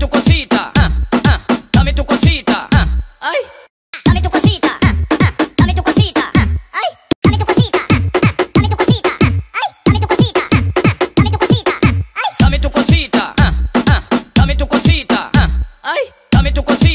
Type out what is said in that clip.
tu cosita, ah, ah, dame tu cosita, ah, ai. Dame tu cosita, ah, ah, dame tu cosita, ah, ai. Dame tu cosita, ah, ah, dame tu cosita, ah, ai. Dame tu cosita, ah, ah, dame tu cosita, ah, ai. Dame tu cosita, ah, ah, dame tu cosita, ah, ai. Dame tu cosita.